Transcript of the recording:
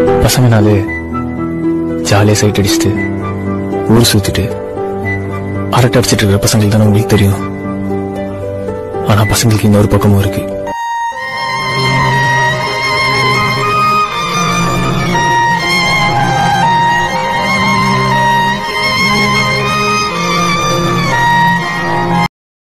பசங்கனாலே ஜாலியா சைட் அடிச்சுட்டு ஊர் சுத்திட்டு அரட்டை அடிச்சிட்டு இருக்கிற பசங்களுக்கு தானே உங்களுக்கு தெரியும். ஆனா பசங்களுக்கு இன்னொரு பக்கமும் இருக்கு.